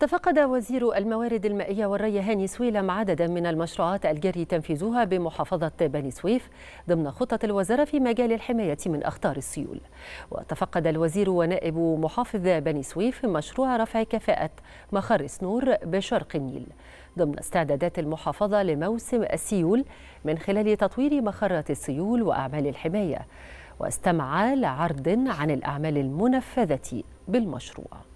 تفقد وزير الموارد المائية والري هاني سويلم عددا من المشروعات الجاري تنفيذها بمحافظة بني سويف ضمن خطة الوزارة في مجال الحماية من أخطار السيول. وتفقد الوزير ونائب محافظ بني سويف مشروع رفع كفاءة مخر سنور بشرق النيل. ضمن استعدادات المحافظة لموسم السيول من خلال تطوير مخرات السيول وأعمال الحماية. واستمع لعرض عن الأعمال المنفذة بالمشروع.